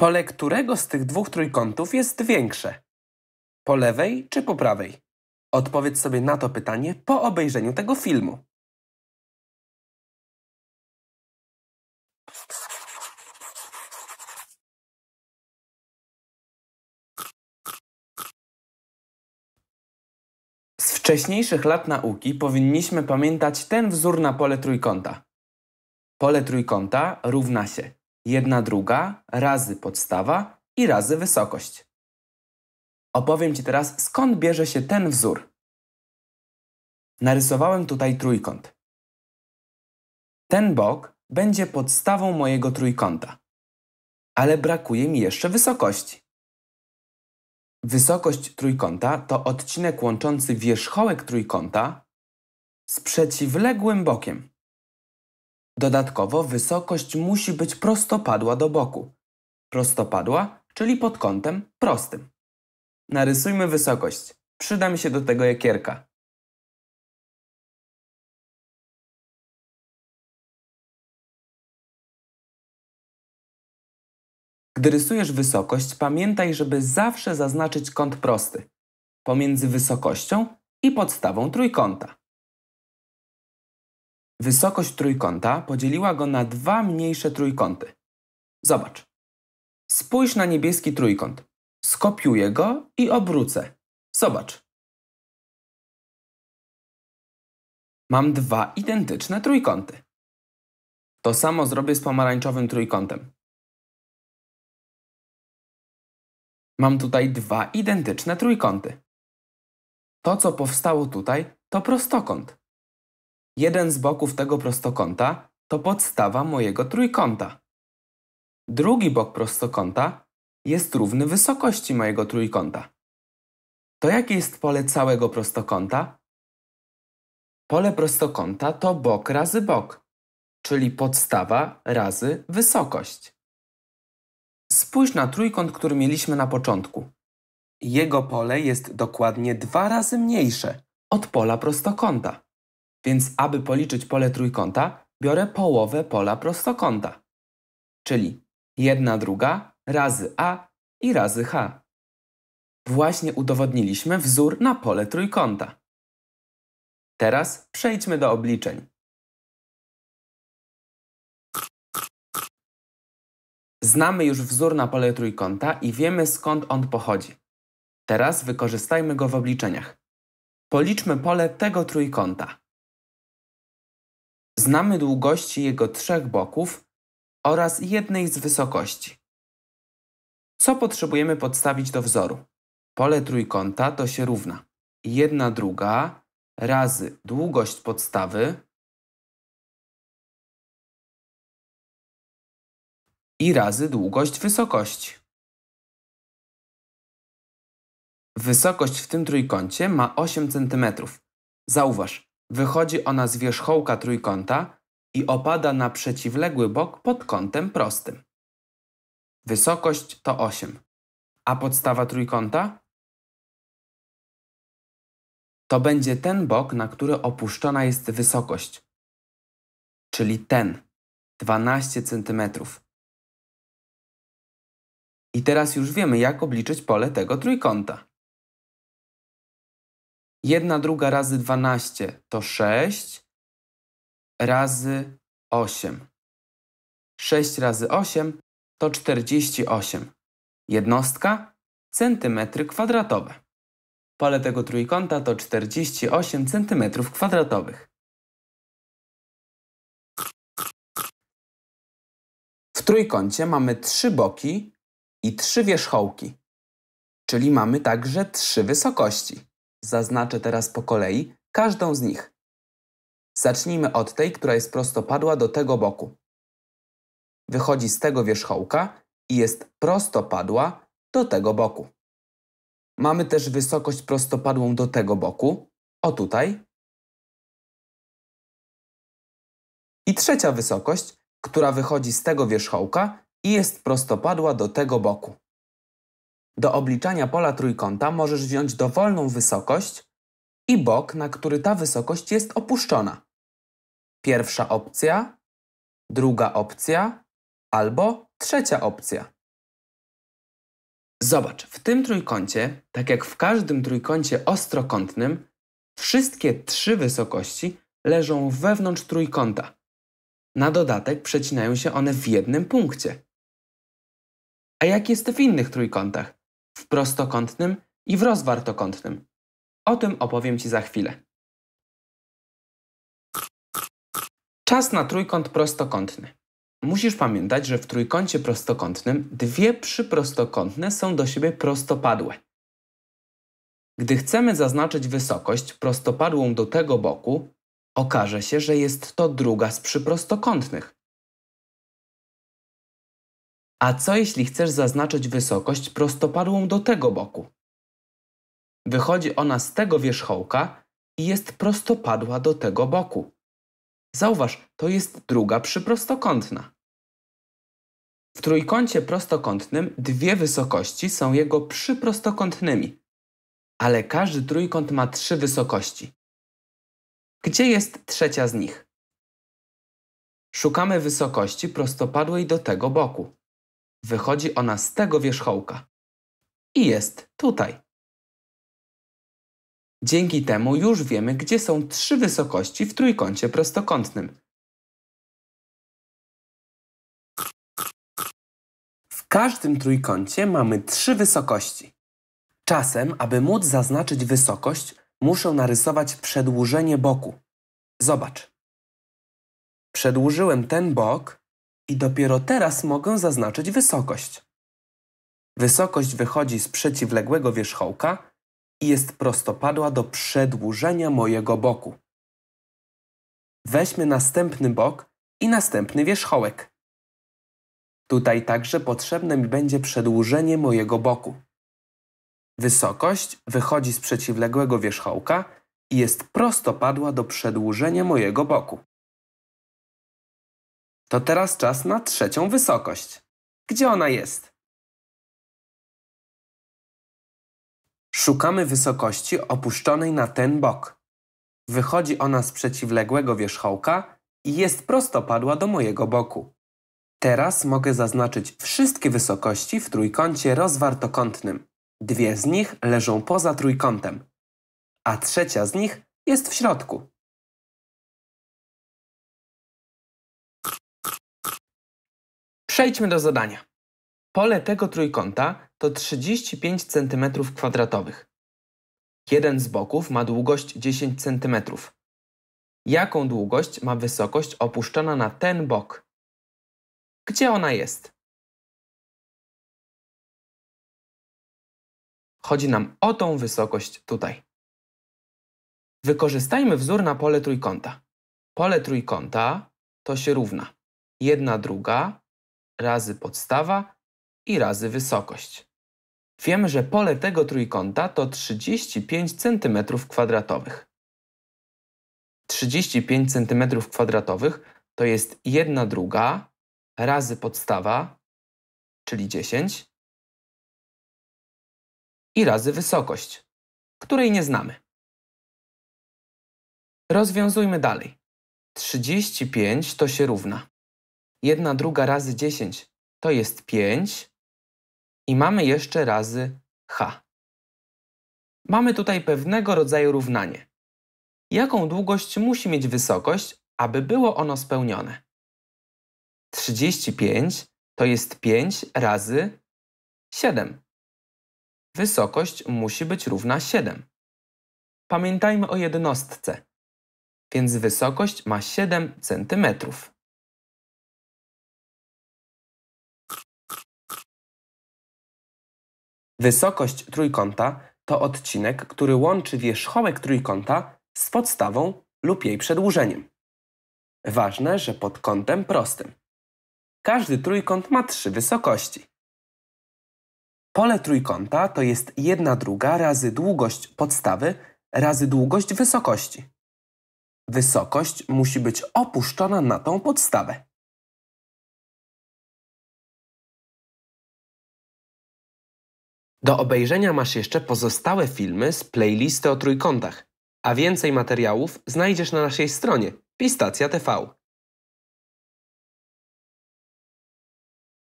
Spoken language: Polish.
Pole którego z tych dwóch trójkątów jest większe? Po lewej czy po prawej? Odpowiedz sobie na to pytanie po obejrzeniu tego filmu. Z wcześniejszych lat nauki powinniśmy pamiętać ten wzór na pole trójkąta. Pole trójkąta równa się 1 druga razy podstawa i razy wysokość. Opowiem Ci teraz, skąd bierze się ten wzór. Narysowałem tutaj trójkąt. Ten bok będzie podstawą mojego trójkąta, ale brakuje mi jeszcze wysokości. Wysokość trójkąta to odcinek łączący wierzchołek trójkąta z przeciwległym bokiem. Dodatkowo wysokość musi być prostopadła do boku. Prostopadła, czyli pod kątem prostym. Narysujmy wysokość. Przyda mi się do tego jakierka. Gdy rysujesz wysokość, pamiętaj, żeby zawsze zaznaczyć kąt prosty pomiędzy wysokością i podstawą trójkąta. Wysokość trójkąta podzieliła go na dwa mniejsze trójkąty. Zobacz. Spójrz na niebieski trójkąt. Skopiuję go i obrócę. Zobacz. Mam dwa identyczne trójkąty. To samo zrobię z pomarańczowym trójkątem. Mam tutaj dwa identyczne trójkąty. To, co powstało tutaj, to prostokąt. Jeden z boków tego prostokąta to podstawa mojego trójkąta. Drugi bok prostokąta jest równy wysokości mojego trójkąta. To jakie jest pole całego prostokąta? Pole prostokąta to bok razy bok, czyli podstawa razy wysokość. Spójrz na trójkąt, który mieliśmy na początku. Jego pole jest dokładnie dwa razy mniejsze od pola prostokąta. Więc aby policzyć pole trójkąta, biorę połowę pola prostokąta. Czyli 1 druga razy a i razy h. Właśnie udowodniliśmy wzór na pole trójkąta. Teraz przejdźmy do obliczeń. Znamy już wzór na pole trójkąta i wiemy skąd on pochodzi. Teraz wykorzystajmy go w obliczeniach. Policzmy pole tego trójkąta. Znamy długości jego trzech boków oraz jednej z wysokości. Co potrzebujemy podstawić do wzoru? Pole trójkąta to się równa 1 druga razy długość podstawy i razy długość wysokości. Wysokość w tym trójkącie ma 8 cm. Zauważ, wychodzi ona z wierzchołka trójkąta i opada na przeciwległy bok pod kątem prostym. Wysokość to 8. A podstawa trójkąta? To będzie ten bok, na który opuszczona jest wysokość, czyli ten 12 cm. I teraz już wiemy, jak obliczyć pole tego trójkąta. 1 druga razy 12 to 6 razy 8. 6 razy 8 to 48. Jednostka centymetry kwadratowe. Pole tego trójkąta to 48 centymetrów kwadratowych. W trójkącie mamy trzy boki i trzy wierzchołki, czyli mamy także trzy wysokości. Zaznaczę teraz po kolei każdą z nich. Zacznijmy od tej, która jest prostopadła do tego boku wychodzi z tego wierzchołka i jest prostopadła do tego boku. Mamy też wysokość prostopadłą do tego boku, o tutaj. I trzecia wysokość, która wychodzi z tego wierzchołka i jest prostopadła do tego boku. Do obliczania pola trójkąta możesz wziąć dowolną wysokość i bok, na który ta wysokość jest opuszczona. Pierwsza opcja, druga opcja albo trzecia opcja. Zobacz, w tym trójkącie, tak jak w każdym trójkącie ostrokątnym, wszystkie trzy wysokości leżą wewnątrz trójkąta. Na dodatek przecinają się one w jednym punkcie. A jak jest w innych trójkątach? W prostokątnym i w rozwartokątnym. O tym opowiem Ci za chwilę. Czas na trójkąt prostokątny. Musisz pamiętać, że w trójkącie prostokątnym dwie przyprostokątne są do siebie prostopadłe. Gdy chcemy zaznaczyć wysokość prostopadłą do tego boku, okaże się, że jest to druga z przyprostokątnych. A co jeśli chcesz zaznaczyć wysokość prostopadłą do tego boku? Wychodzi ona z tego wierzchołka i jest prostopadła do tego boku. Zauważ, to jest druga przyprostokątna. W trójkącie prostokątnym dwie wysokości są jego przyprostokątnymi, ale każdy trójkąt ma trzy wysokości. Gdzie jest trzecia z nich? Szukamy wysokości prostopadłej do tego boku. Wychodzi ona z tego wierzchołka. I jest tutaj. Dzięki temu już wiemy, gdzie są trzy wysokości w trójkącie prostokątnym. W każdym trójkącie mamy trzy wysokości. Czasem, aby móc zaznaczyć wysokość, muszę narysować przedłużenie boku. Zobacz. Przedłużyłem ten bok i dopiero teraz mogę zaznaczyć wysokość. Wysokość wychodzi z przeciwległego wierzchołka i jest prostopadła do przedłużenia mojego boku. Weźmy następny bok i następny wierzchołek. Tutaj także potrzebne mi będzie przedłużenie mojego boku. Wysokość wychodzi z przeciwległego wierzchołka i jest prostopadła do przedłużenia mojego boku. To teraz czas na trzecią wysokość. Gdzie ona jest? Szukamy wysokości opuszczonej na ten bok. Wychodzi ona z przeciwległego wierzchołka i jest prostopadła do mojego boku. Teraz mogę zaznaczyć wszystkie wysokości w trójkącie rozwartokątnym. Dwie z nich leżą poza trójkątem, a trzecia z nich jest w środku. Przejdźmy do zadania. Pole tego trójkąta to 35 cm2. Jeden z boków ma długość 10 cm. Jaką długość ma wysokość opuszczona na ten bok? Gdzie ona jest? Chodzi nam o tą wysokość tutaj. Wykorzystajmy wzór na pole trójkąta. Pole trójkąta to się równa. Jedna druga razy podstawa i razy wysokość. Wiemy, że pole tego trójkąta to 35 cm2. 35 cm2 to jest 1 druga razy podstawa, czyli 10, i razy wysokość, której nie znamy. Rozwiązujmy dalej. 35 to się równa. 1 druga razy 10 to jest 5 i mamy jeszcze razy h. Mamy tutaj pewnego rodzaju równanie. Jaką długość musi mieć wysokość, aby było ono spełnione? 35 to jest 5 razy 7. Wysokość musi być równa 7. Pamiętajmy o jednostce, więc wysokość ma 7 cm. Wysokość trójkąta to odcinek, który łączy wierzchołek trójkąta z podstawą lub jej przedłużeniem. Ważne, że pod kątem prostym. Każdy trójkąt ma trzy wysokości. Pole trójkąta to jest jedna druga razy długość podstawy razy długość wysokości. Wysokość musi być opuszczona na tą podstawę. Do obejrzenia masz jeszcze pozostałe filmy z playlisty o trójkątach, a więcej materiałów znajdziesz na naszej stronie Pistacja TV.